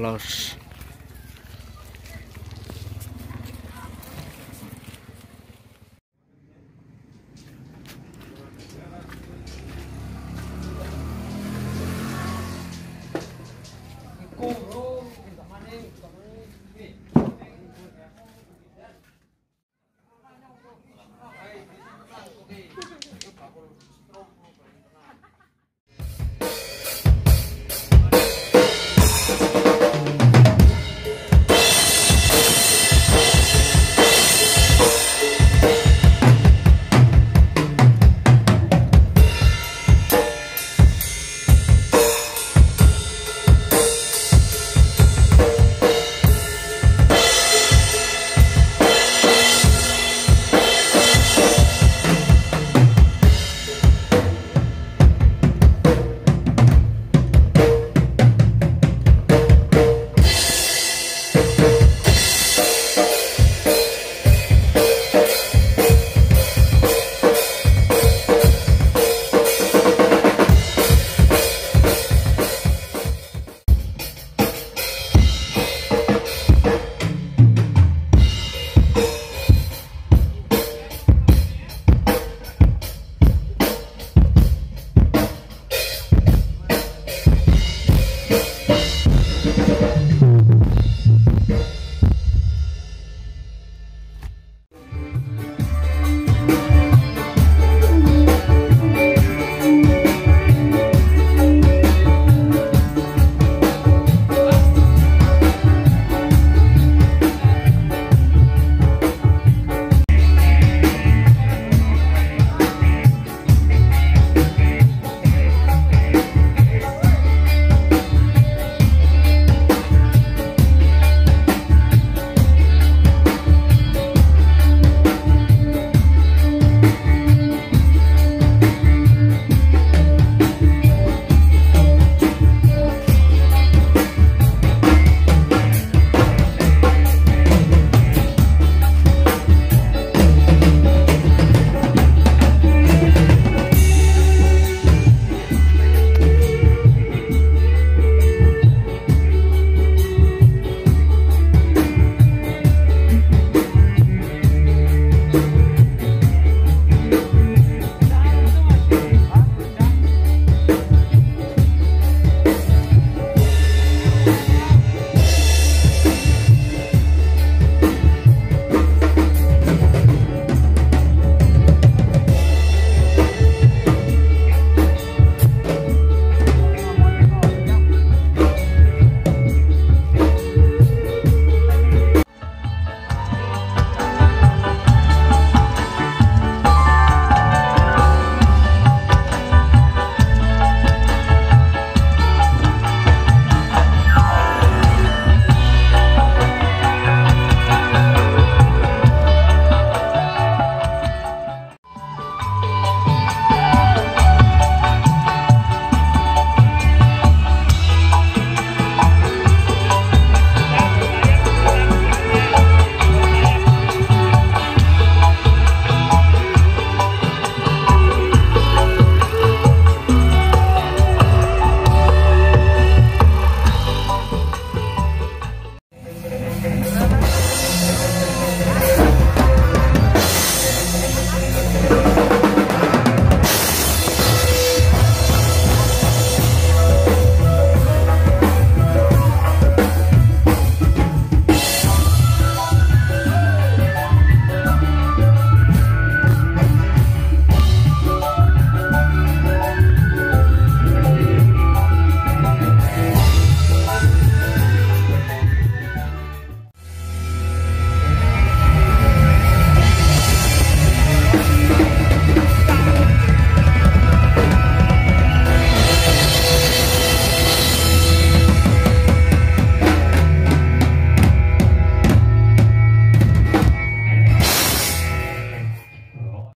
老师。